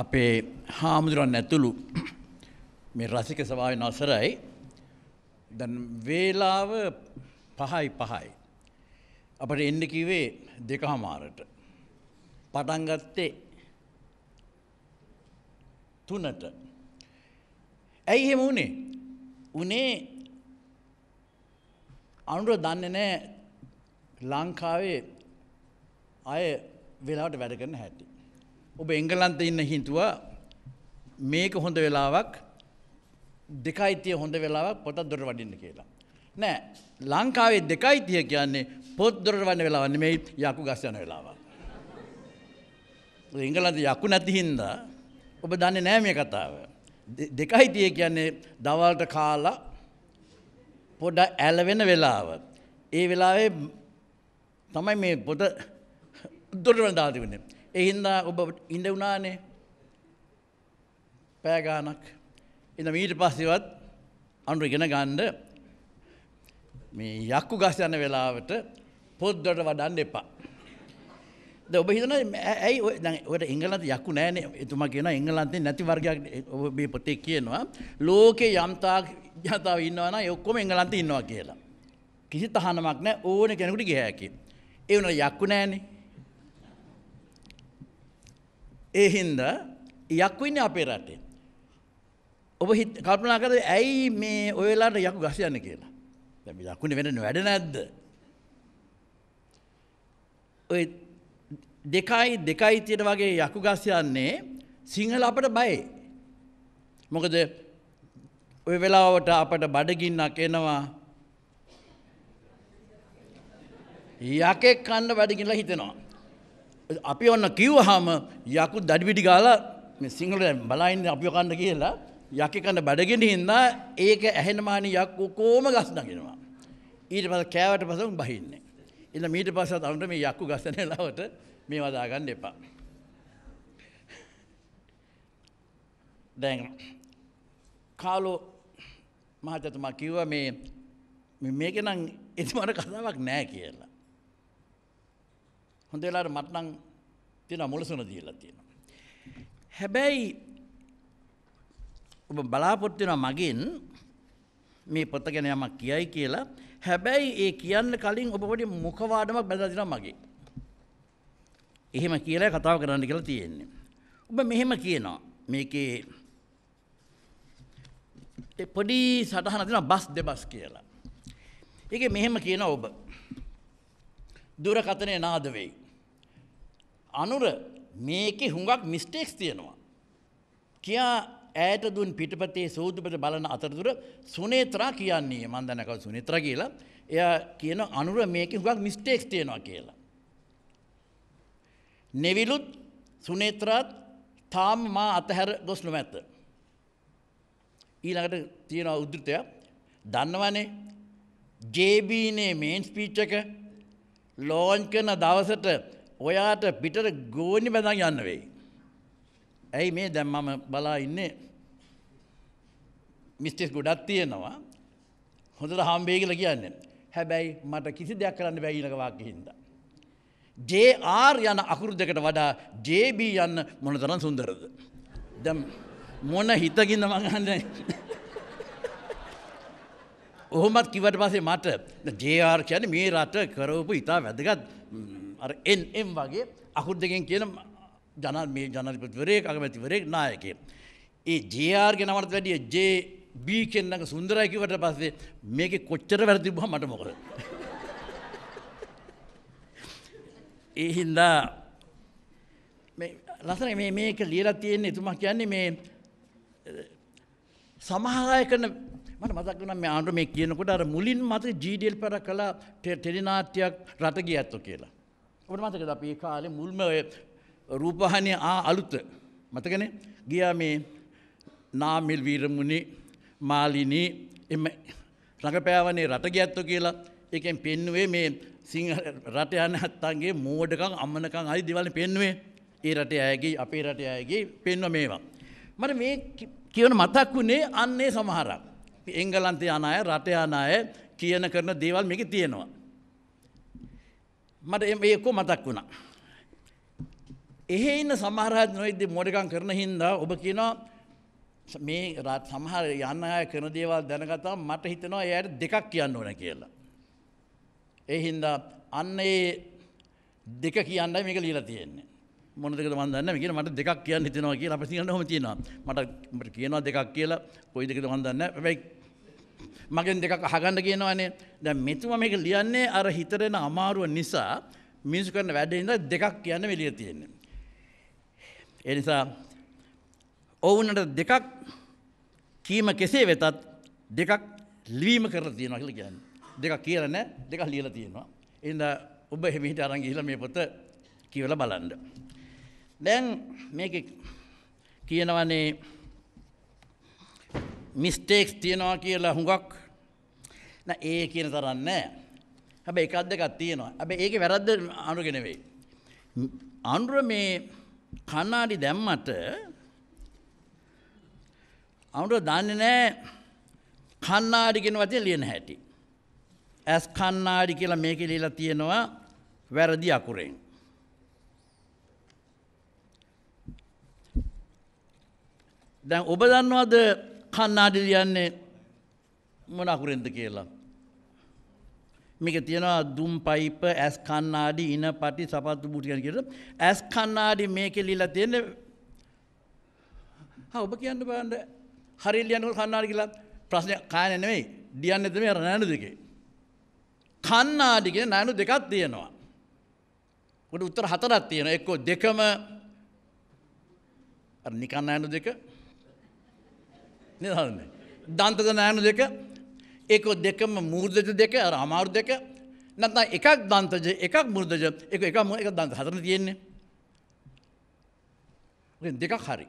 අපේ හාමුදුරන් ඇතුළු මේ රසික සභාවෙන් අවසරයි දැන් වේලාව පහයි පහයි. අපට එන්න කිවේ දෙක හමාරට. පටන්ගත්තේ තුනට. ඇයි එහෙම වුණේ. උනේ අනුර දන්න නෑ ලංකාවේ අය වෙලාවට වැඩ කරන හැටි. ඔබ එංගලන්ත ඉන්න හිතුවා මේක හොඳ වෙලාවක් දෙකයිතිය හොඳ වෙලාවක් පොතත් දොර වඩින්න කියලා. නෑ ලංකාවේ දෙකයිතිය කියන්නේ පොත් දොර වන්න වෙලාවන්න මේ යකු ගස්යන වෙලාව. එංගලන්ත යකු නැති හින්දා ඔබ දන්නේ නෑ මේ කතාව. දෙකයිතිය කියන්නේ දවල්ට කාලා පොඩ ඇලවෙන වෙලාව. ඒ වෙලාවේ තමයි මේ පොත දොරවන දාති වන්නේ. එහින්දා ඔබ ඉඩ වුණානේ? පෑගානක් එඳ මීට පස්සෙවත් අනුර ඉගෙන ගණ්ඩ මේ යක්කු ගස් යන වෙලාවට පොද්දොට වඩන්න එපා. ද ඔබ හිතන ඇයි ඔට එංගලන්ත යක්කු නෑන එතුම කියෙන එංගලන්තේ නැති වර්ගයක් ඔබේ පොතේ කියනවා. ලෝකේ යම්තා ජතාව ඉන්නවන ඔක්කොම එංගලන්ත ඉන්නවා කියලා. කිසි තහනමක් නෑ ඕන කෙනෙකුට ගහැකි. ඒ වන යක්කු නෑනේ ඒ හින්දා යක්කු ඉන්න අපේ රටේ. ඔබ හිත් කල්පනා කර ඇයි මේ ඔයලාට යකු ගස යන්න කියලා. දැ යක්කුණ වෙන වැඩ නැද්ද. ඔය දෙකයි දෙකයි තියෙන වගේ යකු ගස් යන්නේ සිංහල අපට බයි. මොකද ඔය වෙලාවට අපට බඩගින්නක් එනවා යකෙක් කන්න වැඩගිල්ල හිතෙනවා. අපි ඔන්න කිව්වහම යකු දඩිවිඩි ගාලා සිංහල බලයින්න අපිෝ කන්න කියලා යකි කන්න බඩගෙන හින්දා ඒක ඇහෙනමානි යක්කු කෝම ගස් නගෙනවා. ඊට පස කෑවට පසුම් බහින්නේ. එන්න මීට පසත් අනුට මේ යක්කු ගස්සන ලාවට මේ වදාගන්න එපා. දැන් කාලෝ මහතතුමා කිව්ව මේ මේක නම් එතුමට කතාවක් නෑ කියලා. හොඳ වෙලාට මටනං තියෙන මුලසුන දීලා තියෙනවා. හැබැයි ඔබ බලාපොත්තින මගින් මේ පොත්ත ගැන යමක් කියයි කියලා හැබැයි ඒ කියන්න කලින් ඔබට මොකවාඩමක් බැදදින මගේ. එහෙම කියලා කතාව කරන්න කියලා තියෙන්නේ. ඔබ මෙහෙම කියනවා මේකේ පොඩි සටහන තින බස් දෙබස් කියලා. ඒක මෙහෙම කියන ඔබ. දුරකතනය නාද වෙයි. අනුර මේකෙ හුඟක් මිස්ටේක්ස් තියෙනවා. කියා ඇයට දුන් පිටපතේ සෝදුපට බලන අතරතුර සුනේත්‍රා කියන්නේ මන්දනකව සුනිත්‍ර කියලා එය කියන අනුර මේක හුඟක් මිස්ටේක්ස් තියෙනවා කියලා. නෙවිලුත් සුනේත්‍රාත් තාම මා අතහැර ගොස් නොමැත්ත. ඊළඟට තියෙන උද්ෘතයක් දන්නවනේ ජේබීනේ මේන් ස්පීච් එක ලෝංච් කරන දවසට ඔයාට පිටට ගෝනි බැදන් යන්න වෙයි. ඇයි මේ දැම් මම බලා ඉන්නේ මිස්ටෙස් ගොඩත් තියෙනවා හොඳට හම්බේ කියල කියන්නේ. හැබැයි මට කිසි දෙයක් කරන්න බැයිලකවාක හින්ද. ජR යන අකුරු දෙකට වඩා ජB යන්න මොන තරන් සුන්දරද. දැම් මොන හිතකින්න මඟන්න ඔහොමත් කිවට පසේ මට ජR කියන මේ රට කරවපු ඉතා වැදගත් එම් වගේ අකුර් දෙකෙන් කියන ජන මේ ජනතිපතිවරේ අගමැතිවරේ නායකේ. ඒ ජR ගෙනවට වැඩිය ජේ බී කෙන්නක සුන්දරයිකිවට පස්සේ මේක කොච්චර වැරදි බහ මට මොකර. ඒ හින්දා ලසන මේ මේක ලියලා තියෙන්නේ එතුමා කියන්නේ මේ සමහරය කරන මට මතක් වුණා මේ ආණ්ඩුව මේ කියනකොට අර මුලින් මත ජීඩීඑල් පෙර කළ ටෙලිනාට්‍යයක් රට ගිය ඇත්තෝ කියලා. ඔබට මතකද අපි ඒ කාලේ මුල්ම ඔය රූපවාහිනිය ආ අලුත මතකනේ ගියා මේ නාමිල් වීරමුණි මාලිනී එම රඟපෑවනේ රට ගිය ඇත්තෝ කියලා ඒකෙන් පෙන්නුවේ මේ සිංහ රට යන ඇත්තන්ගේ මෝඩකම් අමනකම් හරි දේවල් පෙන්නුවේ ඒ රටේ අයගේ අපේ රටේ අයගේ පෙන්ව මේවා. මට මේ කියවන මතක් වුණේ අන්නේ සමහරක්. එංගලන්තය යන අය රට යන අය කියන කරන දේවල් මේක තියෙනවා. මට ඒකෝ මතක් වුණා. එහෙ ඉන්න සමහරත් නොයිද මොඩකම් කරන හින්දා ඔබ කියනවා මේ රත් සමහර යන්න අය කරන දේවල් දැනගතා මට හිතනවා එයට දෙකක් කියන්න ඕන කියලා. ඒ හින්දා අන්න ඒ දෙක කියන්න මේක লীලා තියෙන්නේ. මොනදක මන්දන්න කියන මට දෙකක් කියන්න හිතනවා කියලා අප සිංහල හොම තියෙනවා මට මට කියනවා දෙකක් කියලා කොයි දෙකද මන්දන්න හැබැයි මගෙන් දෙකක් අහගන්න කියනවානේ දැන් මෙතුම මේක ලියන්නේ අර හිතරෙන අමාරුව නිසා මිනිසු කරන වැඩේ ඉඳලා දෙකක් කියන්න මෙලිය තියෙන්නේ. ඒ නිසා ඔවුන්ට දෙකක් කීම කෙසේ වෙතත් දෙකක් ලිවීම කරලා තියෙනවා කියලා කියන්නේ. දෙකක් කියලා නැහැ දෙකක් ලියලා තියෙනවා. එහෙනම් ඔබ මෙහිට අරන් ගිහිල්ලා මේ පොත කියවලා බලන්න. දැන් මේක කියනවනේ මිස්ටේක්ස් තියෙනවා කියලා හුඟක් නෑ ඒ කියන තරම් නෑ. හැබැයි එකක් දෙකක් තියෙනවා. හැබැයි ඒකේ වැරද්ද අනුරගෙන නෙවෙයි. අනුර මේ කණ්ණාඩි දැම්මට අනුර දන්නේ නෑ කණ්ණාඩි කියන වචනේ ලියන හැටි. ඇස් කණ්ණාඩි කියලා මේකේ ලියලා තියෙනවා වැරදි අකුරෙන්. දැන් ඔබ දන්නවද කන්නාඩි ලියන්නේ මොන අකුරෙන්ද කියලා. මේක තියෙනවා දුම් පයිප ඇස් කන්නාඩි ඉන පටි සපත්තු බුටියන් කියලා ඇස් කන්නාඩි මේකේ ලියලා තියෙන්නේ හා ඔබ කියන්න බලන්න. හරිය ලියනකොට කන්නාඩි කියලා ප්‍රශ්නේ කායන නෙමෙයි ලියන්නේ තමයි අර නෑනු දෙකේ. කන්නාඩි කියන නෑනු දෙකක් තියෙනවා. උඩ උත්තර හතරක් තියෙනවා. එක්කෝ දෙකම අර නිකන් නෑනු දෙක නේද දන්තද නෑනු දෙක? ඒක දෙකම මූර්ධජ දෙක අර අමාරු දෙක. නැත්නම් එකක් දන්තජ එකක් මූර්ධජ. එක එක එක දන්ත හතරනේ තියෙන්නේ. ඔය දෙකක් හරි.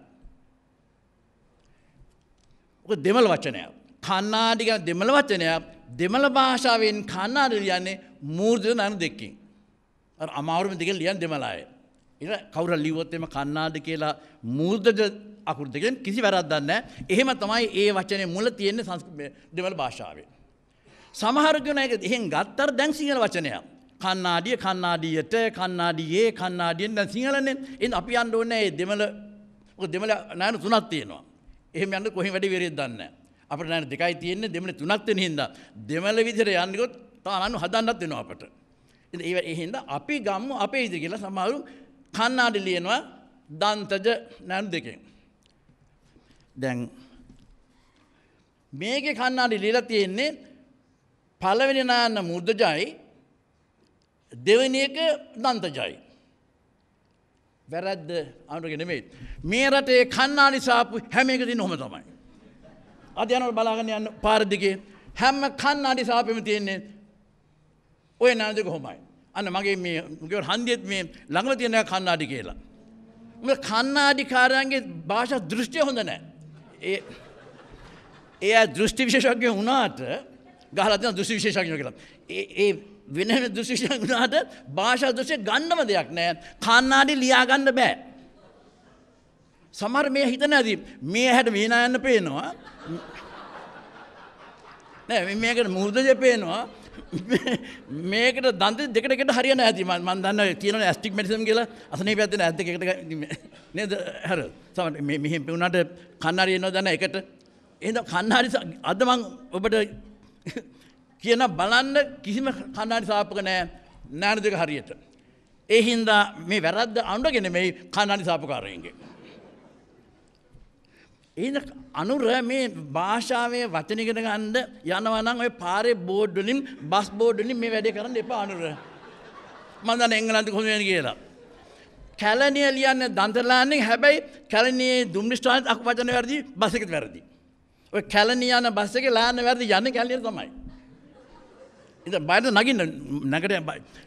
ඔය දෙමළ වචනයක්. කන්නාඩි කියන දෙමළ වචනයක්. දෙමළ භාෂාවෙන් කන්නාඩි ලියන්නේ මූර්ධජ නෑනු දෙකකින්. අර අමාරුම දෙක ලියන් දෙමළ අය. ඉර කවුර ලිවොත් එම කන්නාඩි කියලා මූර්ධජ අකුරු දෙකෙන් කිසි වැරද්දක් නැහැ. එහෙම තමයි ඒ වචනේ මුල තියෙන්නේ සංස්කෘත දෙමළ භාෂාවේ. සමහර කෙනා ඒක එහෙන් ගත්තර දැන් සිංහල වචනයක්. කන්නාඩිය කන්නාඩියට කන්නාඩියේ කන්නාඩියෙන් දැන් සිංහලනේ. එහෙනම් අපි යන්න ඕනේ මේ දෙමළ මොකද දෙමළ නාන තුනක් තියෙනවා. එහෙම යන්න කොහෙන් වැඩි වෙරෙද්ද දන්නේ නැහැ. අපිට නාන දෙකයි තියෙන්නේ දෙමළ තුනක් වෙන හින්දා දෙමළ විදිහට යන්න ගියොත් තානු හදන්නත් වෙනවා අපට. ඉතින් ඒ හින්දා අපි ගම්මු අපේ ඉද කියලා සමහරු කන්නාඩි ලියනවා දන්තජ නෑනු දෙකෙන්. දැන් මේකේ කන්නාඩි ලියලා තියෙන්නේ පළවෙනි නාන්න මුද්දජයි දෙවෙනි එක දන්තජයි. වැරද්ද අනුරගෙන නෙමෙයි. මේ රටේ කන්නාඩි සාප්පු හැම එකකින් ඔහම තමයි. අද යනකොට බලාගෙන යන්න පාර දිගේ හැම කන්නාඩි සාපෙම තියෙන්නේ ඔය නාන දෙක කොහොමයි. අන්න මගේ මේ මුගේ හන්දියෙත් මේ ළඟම තියෙන කන්නාඩි කියලා. මොකද කන්නාඩිකාරයන්ගේ භාෂා දෘෂ්ටිය හොඳ නැහැ. ඒ ඒ දෘෂ්ටි විශේෂඥ වුණාට ගහලා තියෙන දෘෂ්ටි විශේෂඥ කියලා. ඒ ඒ වෙන වෙන දෘෂ්ටි විශේෂඥ වුණාට භාෂා දෘෂ්ටිය ගන්නම දෙයක් නෑ. කන්නාඩි ලියා ගන්න බෑ. සමහර මේ හිතන ඇති මේ ඇහැට වීණා යන්න පේනවා. නෑ මේකට මූර්ධජ පේනවා. මේකට දන්ත දෙකට එකට හරියන ඇති මම දන්න කියනවා ඇස්ටික් මෙඩිසම් කියලා. අසනීපයක් දෙන ඇස් දෙකකට නේද? හර. සමහර මෙහෙම වුණාට කන්නඩි එනවා දන්න එකට. එහෙනම් කන්නඩි අද මම ඔබට කියන බලන්න කිසිම කන්නඩි සාපක නැහැ නාන දෙක හරියට. ඒ හින්දා මේ වැරද්ද අඳුරගෙන මේ කන්නඩි සාපකාරයන්ගේ එන අනුර මේ භාෂාවේ වචනගෙන ගන්ඩ යනවනං ඔය පාරේ බෝඩ්ඩලින් බස් බෝඩ්ඩලින් මේ වැඩේ කරන්න එපා අනුර මන්දන එංගලන්ත කොමෙන කියලා. කැලනිය ලියන්න දන්තරලාන්නේ හැබැයි කැලනයේ දුම්නිස්ටාන්ත් අක් වචන වැරදි බසකත් වැරදි. ඔය කැලනියන බස්සක ලාන්න වැරදි යන්න කැලිය තමයි. ඉත බයිත නගින්න නැකට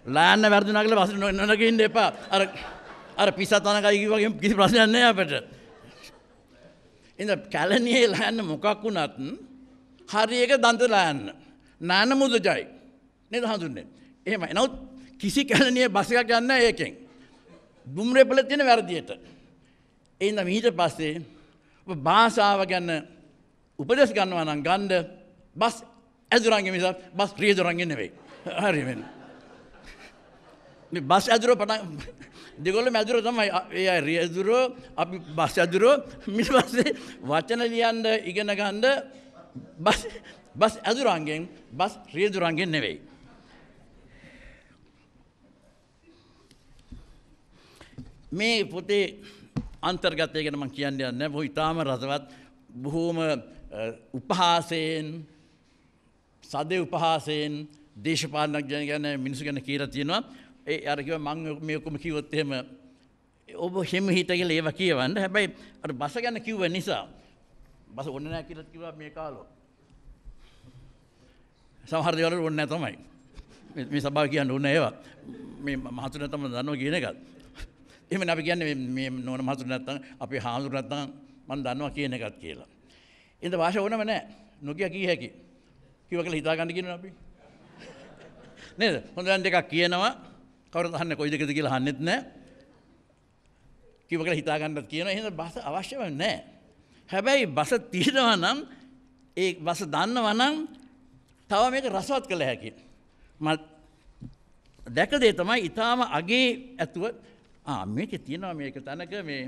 ලාන්න වැරදි නගල බස නොනකින්න එපා අර අර පිසතනකයි වගේ කිසි ප්‍රශ්නයන්නේ අපට. එඳ කැලනියේ ලෑන්න මොකක් වුණත් හරි එක දන්තලා යන්න. නාන මුදජයි. නේද හඳුන්නේ. එහෙම එනවුත් කිසි කැලනිය බසයක් ගන්න ඒකෙන්. දුම්රෙපල තියෙන වැරදියට. එයින්ද මීට පස්සේ භාෂාව ගැන්න උපදෙස් ගන්නවා නම් ගන්ඩ බස් ඇදුරන්ගේ මිස බස් ප්‍රියදුරන්ගේ නෙවෙයි. හරිමෙන්. බස් ඇදුර පට දෙගොල්ල මැදුර තමයි ඒ රියදුරෝ අපි බස් ඇදුරෝ මිට පස්සේ වචන ලියන්ඩ ඉගෙන ගන්ඩ බස් බස් ඇදුරන්ගෙන් බස් රියදුරන්ගෙන් නෙවෙයි. මේ පොතේ අන්තර්ගතය ගැන මං කියන්න යන්න බොහෝ ඉතාම රසවත් බොහෝම උපහාසයෙන් සදය උපහාසයෙන් දේශපාලනක් ජන ගැන මිනිසු ගැන කියර තියෙනවා ඒ අරකිව මං මේකුම කිවොත්තෙම ඔබ හෙම හිතගල ඒව කියවන්න. හැබැයි අට බස ගැන කිව්ව නිසා බස ඔන්න නෑ කියලත් කිව මේ කාලෝ. සමහරදවල ඔන්න තමයි. මේ සභා කියන්න ඔන්න ඒවා. මේ මහතුන තම දන්නවා කියන එකත්. එම අපි කියන්න මේ නොන මතුර නැත්තන් අපි හාමුදුර නැත්තන් මන් දන්නවා කියන එකත් කියලා. එද වාශ ඕනම නෑ නොකිය කිය හැකි. කිව කළ හිතාගන්න කියන අපි. නේද? හොඳන් දෙකක් කියනවා. කවර දන්න කොයිදකද කියලා හන්නෙත් නෑ කිව කළ හිතාගන්නත් කියන එහ බස අවශ්‍යව නෑ. හැබැයි බස තියෙනවා නම් ඒ බස දන්න වනම් තව මේක රසවත් කළ හැකි. දැකදේ තමයි ඉතාම අගේ ඇතුව මේක තියෙනවා මේක තැනක මේ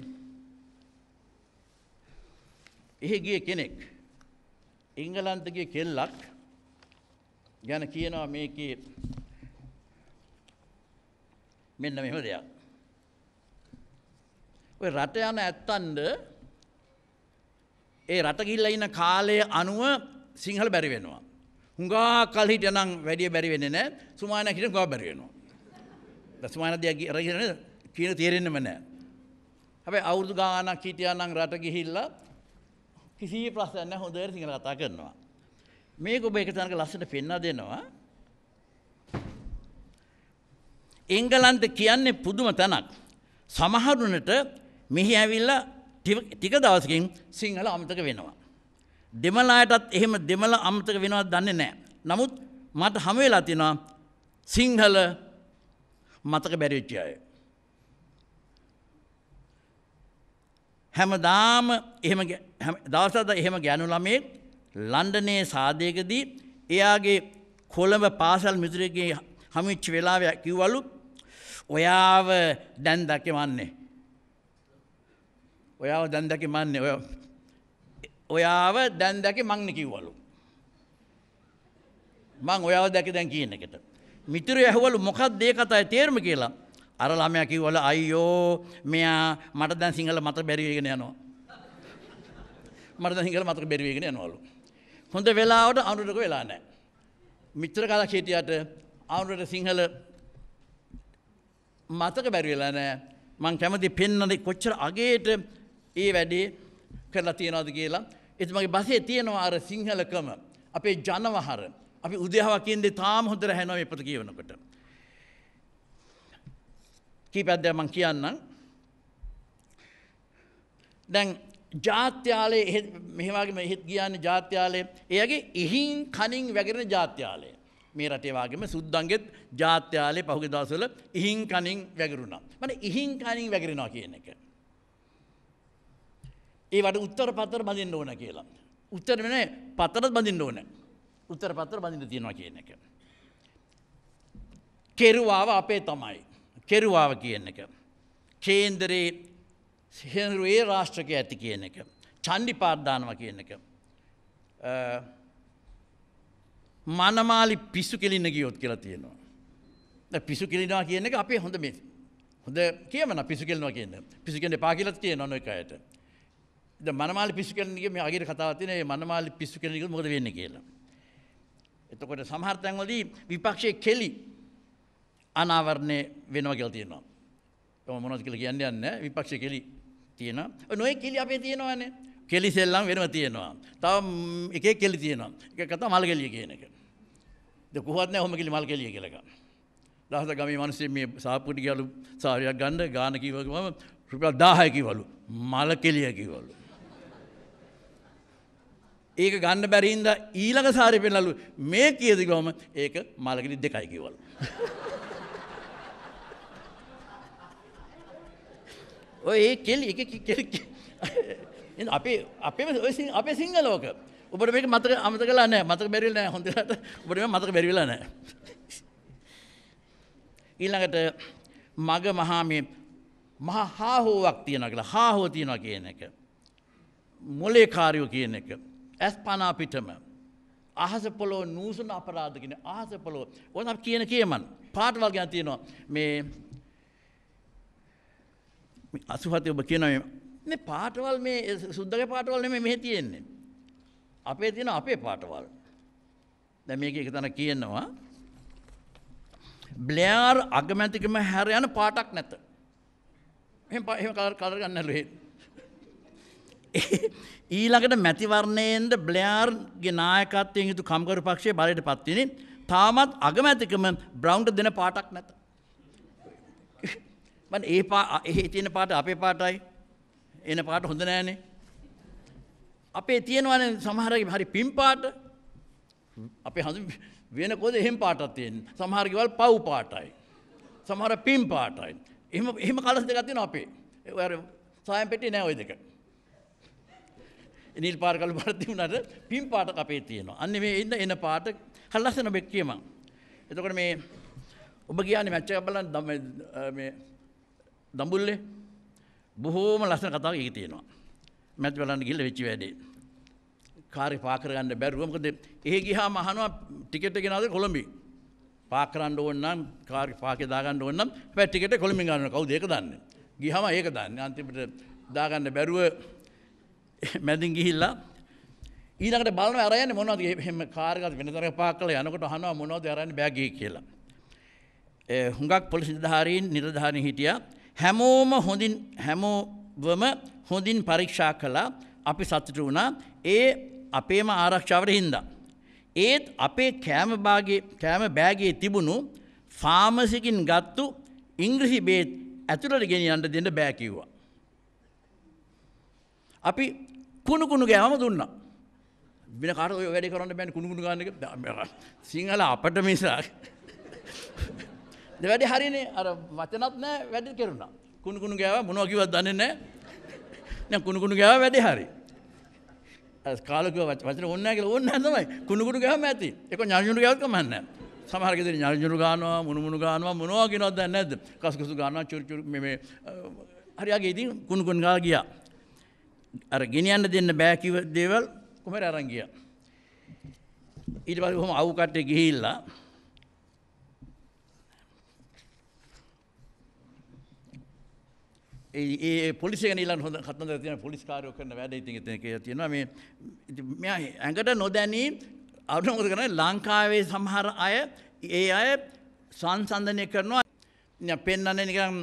එහෙගේ කෙනෙක් එංගලන්තගේ කෙල්ලක් ගැන කියනවා මේක මෙන්න මෙම දෙයක්. ඔය රට යන ඇත්තන්ද ඒ රටගිල්ල ඉන්න කාලය අනුව සිංහල බැරි වෙනවා. හුඟා කල්හිට නම් වැඩිය බැරි වෙන්න නෑ සුමාන හිට ගා බැරි වෙනවා. දස්මාන දෙයක් රගෙන කියන තේරෙන්න්නම නෑ. හැබයි අවුදු ගානක් හිටියනං රට ගිහිල්ලා කිසි ප්‍රශ්න හොඳර සිංහල කතා කරනවා. මේක ඔබ එක තනක ලස්සට පෙන්න්න දෙනවා. එංගලන්ත කියන්නේ පුදුම තැනක්. සමහරුනට මෙහි ඇවිල්ල ටික දවසකින් සිංහල අමතක වෙනවා. දෙමලායටත් එහෙම දෙමල අමතක වෙනවත් දන්නේ නෑ. නමුත් මට හමවෙලා තිනවා සිංහල මතක බැරිච්චි අය. හැමදාම එහෙම දවසද එහෙම ගැනු ළමේ ලන්ඩනයේ සාධයකදී එයාගේ කොළඹ පාසල් මිතුරගේ හමිච්ච වෙලාව කිව්වලු ඔයාව දැන් දක වන්නේ. ඔයාව දැන් දැක මන්නේ ඔය ඔයාව දැන් දැක මංන කිව්වලු. මං ඔයාව දැක දැන් කියන එකට. මිතුර ඇහවලු මොකක් දේ කතායි තේරම කියලා අර ළමය කිව්වල අයියෝ මෙයා මට දැන් සිංහල මත බැරිවගෙන යනවා. මට සිංහල මතක බැරිවගෙන යනවලු. හොඳ වෙලාවට අනුරක වෙලා නෑ. මිත්‍ර කලා ෂේටියට අවුරට සිංහල මතක බැරිවෙලා නෑ මං කැමති පෙන්නද කොච්චර අගේට ඒ වැඩේ කරලා තියෙනවාද කියලා එතුමගේ බසේ තියෙනවා අර සිංහලකම අපේ ජනවහර අපි උදහාවකින්ද තාම හොඳර හැනව එපත කියවනකොට. කීපැද්ද මං කියන්නම්. දැන් ජාත්‍යාලය මෙහවාගේ මෙහෙත් ගියන්න ජාත්‍යාලය එයගේ ඉහින් කනින් වැගෙන ජාත්‍යාලය. මේ රටේවාගේම සුද්දන්ගෙත් ජාත්‍යාලය පහුග දවසල ඉහින් කනින් වැගරුණා. මට ඉහින් කනින් වැගරෙනවා කියන එක. ඒවට උත්තර පත්තර බඳින්න ඕන කියලා. උත්තර වෙන පතරත් බඳින්න ඕන. උත්තර පත්තර බඳින්න තියෙනවා කියන එක. කෙරුවාව අපේ තමයි. කෙරුවාව කියන එක. කේන්දරේ සිහරුවේ රාෂ්ට්‍රක ඇති කියන එක. චන්ඩි පාර්ධානව කියන එක. මනමාලි පිස්සු කෙලින්න ගියොත් කියලා තියෙනවා. පිසු කෙලිනවා කියන එක අපේ හොඳ මේ හොඳ කියමන පිසු කෙලනවා කියන්න පිසිකෙන්ට පාකිලත් කිය නොන එකයට. ද මනමාල පිසු කෙලනගේ මේ අගේ කතාවතින මනමාලි පිස්සු කෙලෙක මොද වෙන්න කියලා. එතකොට සමහර්තැන්වලදී විපක්ෂය කෙලි අනාවරණය වෙනවා කියල තියෙනවා. තම මොනොත් කියල කියන්න යන්න විපක්ෂ කෙලි තියෙන නොය කෙලි අපේ තියෙනවානේ කෙලි සෙල්ලම් වෙනව තියෙනවා. තව එක කෙලි තියෙනවා එක කතා මල් කෙලිය කියන එක. කොහත්න හොම කෙලි මල් කෙලිය කියලක. දහස ගම මනසේ මේ සාපුටි ගලු සාරයක් ගණ්ඩ ගාන කිවකම රුපියල් දාහයකිවලු මල කෙලිය කිවලු. ඒක ගන්න බැරින්ද ඊළඟ සාරය පෙනලු මේ කියදිගොම ඒක මලකිලි දෙකයි කිවලු. ඔය ඒ කෙලි එක කෙ අපේ අපේ අපේ සිංහලෝක ඔබට මේක මතක අමත කලා නෑ මතක බැරිල් නෑ හොඳට ඔබට මතක බැරිවෙල නෑ ඊළඟට මග මහා මේ මහා හාහෝවක් තියෙන කියලා හාහෝ තියෙනවා කියන එක. මොලේ කාරයෝ කියන එක. ඇස් පනා පිටම. අහස පොලෝ නූසන අපරාධගෙන අහස පොලෝ ඕන කියන කියමන් පාටවල් ගැන තියෙනවා මේ අසුහතය ඔබ කියන මේ පාටවල් මේ සුද්දක පාටවල් නෙමෙයි මෙහෙ තියෙන්නේ. අපේ තියෙන අපේ පාටවල්. දැන් මේක එක තැන කියනවා බ්ලෑර් අගමැතිකම හැර යන පාටක් නැත. එහෙම එහෙම කලර් කලර් ගන්නලු එහෙ. ඊළඟට මැතිවරණයෙන්ද බ්ලෑර්ගේ නායකත්වයෙන් යුතු කම්කරු පක්ෂයේ බලයට පත්වෙන තාමත් අගමැතිකම බ්‍රවුන්ට දෙන පාටක් නැත. මට ඒ පා එහි තියෙන පාට අපේ පාටයි එන පාට හොඳ නෑනේ. අපේ තියෙනවන සමහරගේ හරි පිම් පාට අපේ හඳු වෙන කොද එහෙම පාටත් තියෙන් සමහරගවල් පව් පාටයි. සමහර පිම් පාටයි. එහම එහෙම කලස් දෙගත්තින අපේ සායම් පෙටි නෑ ඔය දෙක. නිල් පාර කළු පරති වුණට පිම් පාට අපේ තියෙනවා අන්න මේ ඉන්න එන පාට හල්ලස්සන බෙක්කීම. එතකොට මේ ඔබ කියන්නේ මැච්ච බලන් දම්බුල්ලේ බොහෝම ලස්සන කතාව ඒක තියෙනවා. මැච් බලන්න ගිහිල්ලා වෙච්ච වැඩේ. කාර්ය පා කරගන්න බැරුව මොකද එහෙ ගියාම අහනවා ටිකට් එක ගෙනාද කොළඹි. පා කරන්න ඕන නම් කාර්ය පාකේ දාගන්න ඕන නම් හැබැයි ටිකට් එක කොළඹින් ගන්න කවුද ඒක දන්නේ. ගියාම ඒක දන්නේ. අන්තිමට දාගන්න බැරුව මැදින් ගිහිල්ලා ඊළඟට බලන අරයන්නේ මොනවද එහෙම කාර් එකක් වෙනතර පාක් කරලා යනකොට අහනවා මොනවද අරන්නේ බෑග් එකේ කියලා. ඒ හුඟක් පොලිස් නිලධාරීන් නිලධාරීන් හිටියා හැමෝම හොඳින් හැමෝවම හොඳින් පරීක්ෂා කළා. අපි සතුටු වුණා. ඒ අපේම ආරක්ෂාවට හින්දා. ඒත් අපේ කෑම කෑම බෑගේ තිබුණු ෆාමසිකින් ගත්තු ඉංග්‍රහි බේත් ඇතුළට ගෙනියන්න දෙන්න බෑකිව්වා. අපි කුණුකුණු ගෑම දුන්නා. වෙන කාට ඔය වැඩ කරන්න බෑනේ කුණුකුණු ගන්න එක? සිංහල අපට මිසක්. වැඩි හරිනේ. අර වචනත් නෑ වැඩි කෙරුණා. කුණුකුණු ගෑව මොනවා කිව්වත් දන්නේ නෑ දැන් කුණුකුණු ගෑව වැඩි හරි. කාලක වචන ඕන්න කියලා. ඕන්න තමයි. කුණුකුණු ගෑවම ඇති. ඒක ඥානජුණු ගෑවත් කමන්නේ නෑ සමහර ගෙදර ඥානජුණු ගන්නවා මුණුමුණු ගන්නවා මොනවා කියනවද දන්නේ නැද්ද? කසුකසු ගන්නවා චුරු චුරු මේ හරියගේ ඉතින් කුණුකුණු ගා ගියා. අර ගෙනියන්න දෙන්න බෑ කිව්ව දේවල් කොහමද අරන් ගියා? ඊට පස්සේ කොහොම අවු කට්ටේ ගිහිල්ලා ඒ පොලිසිය නිලන් හොඳ කතන්දර තියෙන පොලිස් කාර්යෝ කරන වැඩ ඉතින් එතන කියලා තියෙනවා මේ මෙයා ඇඟට නොදැනී අනුමත කරන ලංකාවේ සමහර අය ඒ අය සංසන්දනය කරනවා පෙන්වන්නේ නිකන්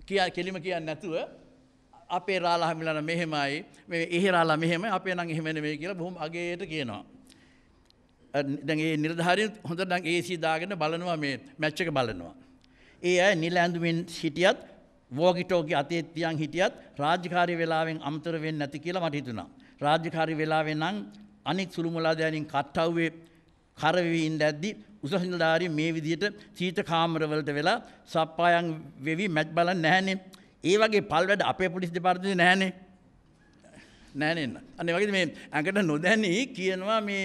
කියා කෙලිම කියන්නේ නැතුව අපේ රාලා හමිලන මෙහෙමයි මේ එහෙ රාලා මෙහෙමයි අපේ නම් එහෙම නෙමෙයි කියලා බොහොම අගේට කියනවා. දැන් ඒ නිලධාරීන් හොඳට නම් AC දාගෙන බලනවා මේ මැච් එක බලනවා. ඒ අය නිල ඇඳුමින් හිටියත් වෝගිටෝගේ අතේ තියන් හිටියත් රාජ්‍යකාරී වෙලාවෙන් අමතර වෙන්නේ නැති කියලා මට හිතුණා. රාජ්‍යකාරී වෙලාවෙන් නම් අනික් සුළු මුලාදෑනින් කට්ටව්වේ කරවෙවි ඉන්න ඇද්දි උසස් නිලධාරීන් මේ විදිහට සීත කාමරවලට වෙලා සප්පායන් වෙවි මැච් බලන්නේ නැහනේ. ඒ වගේ පල් වැඩ අපේ පොලිස් දෙපාර්තමේන්තුවේ නැහනේ. නැහනේ. අනේ වගේ මේ ඇඟට නොදැනී කියනවා මේ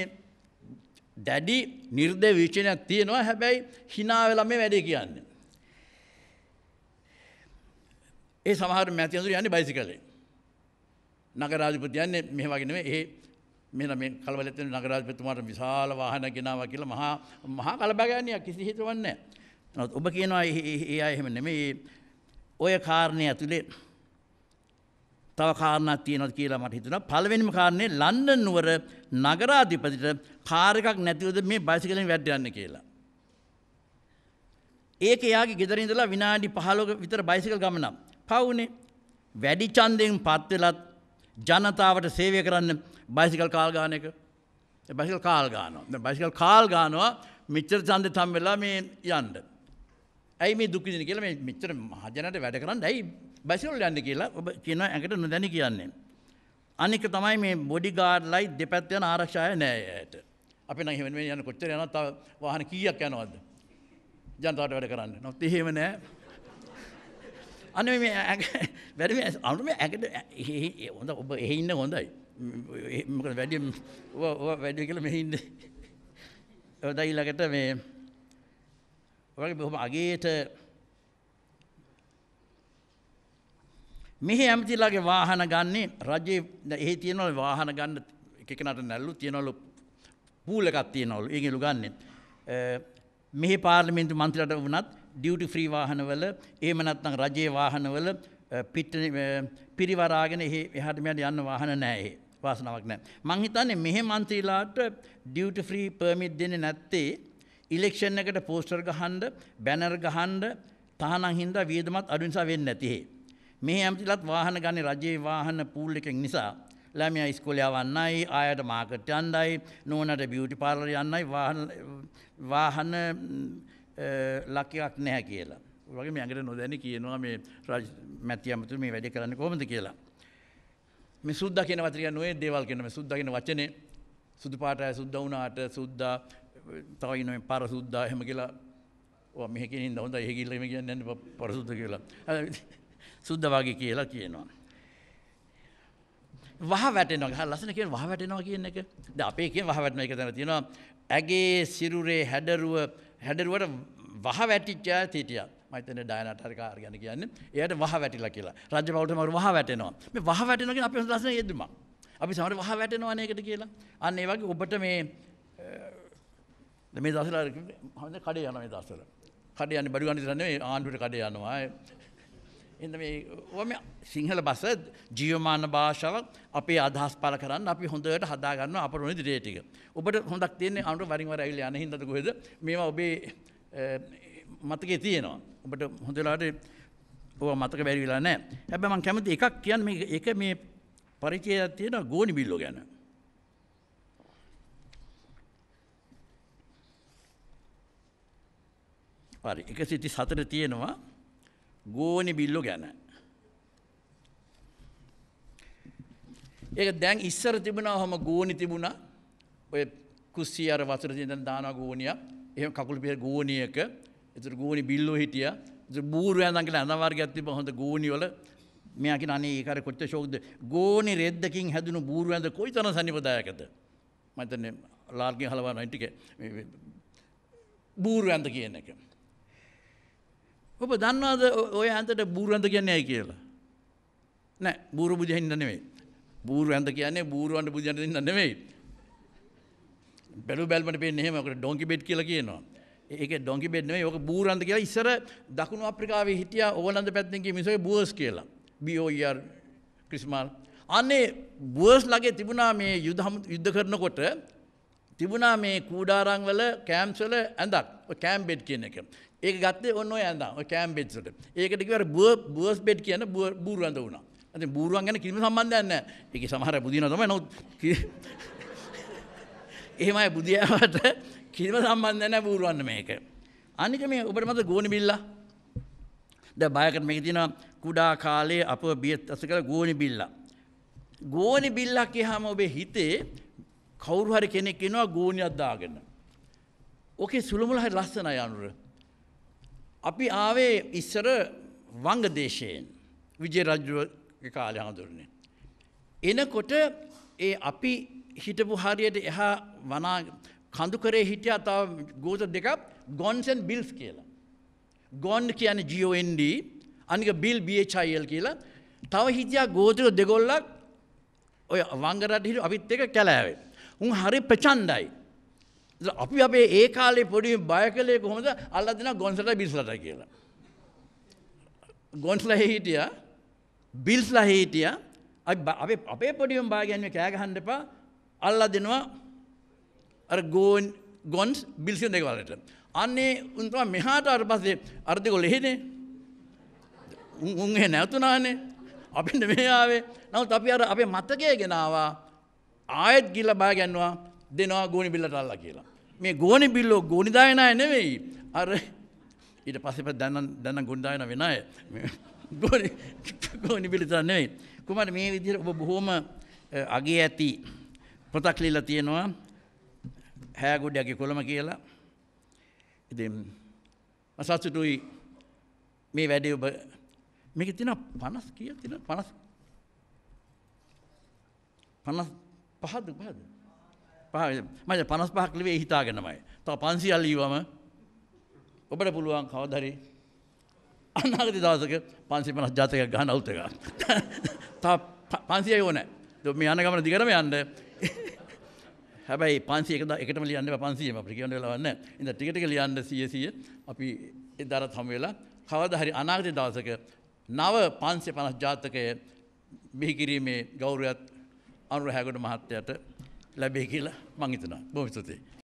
දැඩි නිර්දය විචනයක් තියෙනවා හැබැයි hina වෙලා මේ වැඩේ කියන්නේ. ඒ සමහර මැති අඳුර යන්නේ බයිසිකලේ. නගරාධිපති යන්නේ මෙහෙ වගේ නෙමෙයි. ඒ මෙන්න මේ කලබලෙත් වෙන නගරාධිපතිතුමාට විශාල වාහන ගෙනාවා කියලා මහා මහා කලබගෑනියක් කිසි හිතවන්නේ නැහැ. නමුත් ඔබ කියනවා ඒ අය එහෙම නෙමෙයි. ඔය කාරණේ ඇතුලේ තව කාරණක් තියෙනවද කියලා මට හිතුණා. පළවෙනිම කාරණේ ලන්ඩන් නුවර නගරාධිපතිට කාර් එකක් නැතිවද මේ බයිසිකලෙන් වැඩ යන්නේ කියලා. ඒක එයාගේ ගෙදර ඉඳලා විනාඩි 15ක විතර බයිසිකල් ගමනක්. පවුනේ වැඩි ඡන්දයෙන් පත් වෙලත් ජනතාවට සේවය කරන්න බයිසිකල් කාල් ගාන එක බයිසිකල් කාල් ගානවා. දැන් බයිසිකල් කාල් ගානවා මෙච්චර ඡන්දෙත් හම් වෙලා මේ යන්න. ඇයි මේ දුක් විඳින්නේ කියලා මේ මෙච්චර මහජනට වැඩ කරන්න ඇයි බයිසිකල් යන්නේ කියලා ඔබ කියනවා ඇඟට නොදැනි කියන්නේ. අනික තමයි මේ බොඩි ගාඩ්ලයි දෙපැත්ත යන ආරක්ෂාය නෑ ඇයට. අපි නම් එහෙම යන කොච්චර යනවද තව වාහන කීයක් යනවද? ජනතාවට වැඩ කරන්න. නොත් එහෙම නෑ. අන මේ වැඩම අනුම ඇකට හොඳ ඔබ එහෙඉන්න හොඳයි. මොක වැඩි වැඩි කළ මෙහින්ද ඔදයිලකට මේ වගේ බොහොම අගේට මෙහි ඇමතිලාගේ වාහන ගන්නේ රජයේ එහි තියෙනවල වාහන ගන්න එකනට නැල්ලු තියෙනවලු පූල එකක් තියෙනවලු. ඒගලු ගන්න. මෙහි පාර්ලිමෙන්තු මන්ත්‍රට වනත් ඩියුටි ෆ්‍රී වාහනවල ඒමනත්නම් රජයේ වාහනවල පිට්ට පිරිවරාගෙන එහට මෙයට යන්න වාහන නෑ වාසනාවක් නෑ. මංහිතන්නේ මෙහෙ මන්ත්‍රීලාට ඩියුට ෆ්‍රී පර්මිට් දෙන්න නැත්තේ ඉලෙක්ෂන් එකට පෝස්ටර් ගහන්ඩ බැනර් ගහන්ඩ තහනං හින්ද වියදමත් අඩු නිසා වෙන්න ඇතිහේ. මේ ඇමතිලත් වාහන ගන්න රජයේ වාහන පූල් එකක් නිසා ළමයා ඉස්කෝලේ යවන්නයි ආයට මාකට් යන්නයි නෝනට බියුටි පාර්ලර් යන්නයි වාහන වාහන ලක්කයක් නැහැ කියලා. වගේ මේ ඇඟට නොදැනි කියනවා මේ රජ මැති ඇමතුරු මේ වැඩ කරන්නේ කොහොමද කියලා. මේ සුද්දා කියන වචනේ නොයේ දේවල් කියන මේ සුද්දා කියන වචනේ සුදු පාටයි සුද්දා වුණාට සුද්දා තව ඉන්න පර සුද්දා එහෙම කියලා ඔය මෙහෙ කියන ඉඳ හොඳයි එහෙ ගිහලා එහෙම කියන්නේ පර සුද්ද කියලා. සුද්ද වගේ කියලා කියනවා. වහ වැටෙනවා ලස්සන කියන වහ වැටෙනවා කියන එක ද අපේ කිය වහ වැටන එක තැන තියෙනවා ඇගේ සිරුරේ හැඩරුව හැඩරුවට වහ වැටිච්චා තිටිය. මතන ඩයනටරකාර ගැන කියන්නේ. එයට වහ වැටිලා කියලා. රජ පවුට මරු වහ වැටෙනවා. මේ වහ වැටෙනගෙන අප ලස්සන යෙදම අපි සමට වහ වැටෙනවානයකට කියලා. අන්න ඒ වගේ ඔබට මේ මේ දසල හඳ කඩේ යන මේ දස්සල කඩ යන්න බඩු ගන්න රන්නේ ආණ්ඩුවට කඩ යනවා. එන්න මේ ඕම සිංහල බස ජීවමාන භාෂාවක් අපේ අදහස් පල කරන්න අපි හොඳට හදාගන්න අපරුණ දිරේටික. ඔබට හොඳක් තියන්නේ අනුට වරින්වර ඇවිල යන හිදද කොහෙද මේවා ඔබේ මතකේ තියෙනවා. ඔබට හොඳලාට ඕ මතක බැරිවිලා නෑ හැබ මං කැමති එකක් කියන්න මේ එක මේ පරිචය තියෙන ගෝනි බිල්ලෝ ගැන. පරි එක සිති සතර තියෙනවා ගෝනි බිල්ලෝ ගැන. ඒක දැන් ඉස්සර තිබුණා හොම ගෝනි තිබුණා. ඔය කුස්සිය අර වසර තියන දාන ගෝනිය එහෙම කකුල් පිය ගෝනියක එතර ගෝනි බිල්ලෝ හිටිය. බූරු ඇඳන් කියලා අනවර්ගයක් තිබ්බ හොඳ ගෝනි වල. මෙයා කියන අනේ ඒක අර කොච්චර ෂෝක්ද? ගෝනි රෙද්දකින් හැදුණු බූරු ඇඳ කොයිතරම් සනිපදායකද? මම හිතන්නේ ලාල්ගෙන් හලවන ටික. බූරු ඇඳ කියන එක. ඔබ දන්නවාද ඔය ඇන්තට බූරුවන්ත කියන්නේ ඇයි කියලා. නෑ බූරු බුජහින්ද නෙවෙයි. බූරු ඇන්ත කියන්නේ බූරුවන්ට බුජන්ට දෙන්න නෙවෙයි. බැලු බැල්මට පේන්නේ එහෙම ඔකට ඩොන්කි බෙඩ් කියලා කියනවා. ඒක ඩොන්කි බෙඩ් නෙවෙයි ඔක බූරුවන්ත කියලා ඉස්සර දකුණු අප්‍රිකාවේ හිටියා ඕලන්ද පැත්තෙන් කිය මිසක බූවර්ස් කියලා. BOER ක්‍රිස්මාල්. අනේ බූවර්ස් ළගේ තිබුණා මේ යුද්ධ යුද්ධ කරනකොට තිබුණා මේ කූඩාරං වල කෑම්ස් වල ඇඳක් ඔය කෑම් බෙඩ් කියන එක. ඒක ගත්තේ ඔන්න ඔය ඇඳන් ඔය කෑම් බෙඩ්ස් වලට. ඒකට කිව්වා බූවර්ස් බෙඩ් කියන බූරු ඇඳ වුණා. ඉතින් බූරුවන් ගැන කිසිම සම්බන්ධයක් නැහැ. ඒකේ සමහර බුදිනවා තමයි නමුත් එහෙමයි බුදියාවට කිසිම සම්බන්ධයක් නැහැ බූරුවන්න මේක. අනික මේ ඔබට මත ගෝනි බිල්ලා. දැන් බයකට මේක තියෙනවා කුඩා කාලේ අපව බියත් අස කළ ගෝනි බිල්ලා. ගෝනි බිල්ලා කියහම ඔබේ හිතේ කවුරු හරි කෙනෙක් ඉනවා ගෝනියක් දාගෙන. ඕකේ සුළුමුළු හරි ලස්සනයි අනුර. අපි ආවේ ඉස්සර වංගදේශයෙන් විජය රජුව කාලය හඳුරන්නේ. එනකොට ඒ අපි හිටපු හරියට එහා වනා කඳු කරේ හිටිය අතාව ගෝත දෙකක් ගොන්සන් බිල්ස් කියලා. ගොන්ඩ කියන ජෝන්ඩ අනික බිල් බියචයිල් කියලා තව හිතියා ගෝතක දෙගොල්ලක් ඔය වංගරට හිට අපිත් එක කැලෑවේ. උන් හරි ප්‍රචන්්ඩයි. අපි අපේ ඒ කාලේ පොඩි බය කළේ කොහොමද? අල්ල දෙන ගොන්සට බිස්ලට කියලා. ගොන්ස්ල හිටිය බිල්ස්ල හිටිය. අපේ අපේ පොඩියම් බාගැන්ව කෑගහන්ඩ එපා. අල්ල දෙනවා අර ගෝන් ගොන්ස් බිල්සින් දෙකවලට. අන්නේ උන්තුම මෙහාට අර පස්සේ අර්ධකොල එහෙනේ උන්ගේ නැවතුනානේ අපිට මේ ආවේ. නමුත් අපි අර අපේ මතකය ගෙනවා. ආයෙත් ගිල්ල බා ගැන්වා දෙනවා ගෝනි බිල්ලට අල්ලා කියලා. මේ ගෝනි බිල්ලෝ ගෝනිදායනය නෙවෙයි අර ඊට පස්සෙ දැන්න දැන්න ගොන්ඩායන වෙනය ගෝනි ගෝනි බිලිතර නෙවෙයි. කුමට මේ විදිහට ඔබ බොහෝම අගේ ඇති පොතක් ලිල්ල තියෙනවා හෑගොඩ්ඩගේ කොළම කියලා. ඉතින් මසත්සුටුයි මේ වැඩේ ඔබ මේක තින පනස් කිය තින පනස් පනස් පහද පහද මට පනස් පහක් ලිවේ හිතාගෙනමයි. තව පන්සිල් ලීවම ඔබට පුළුවන් කවදරි අනාගත දවසක පන්සි පනස් ජාතක ගහන අවුත එක. තා පන්සිය ඕනෑ. මේ යන ගමන දිගරම යන්න. හැබැයි පන්සිය එකටම ලියන්න පන්සියම ප්‍රිකවන්න ලවන්න ඉද ටිකට ලියන්න සියසිය අපි එදරත් හම වෙලා කවද හරි අනාගත දවසක නව පන්සිය පනස් ජාතකය බිහිකිරීමේ ගෞරයත් අනුර හැගොට මහත්තයට ලැබේ කියලා මංහිතනා බොමිස්තුතියි.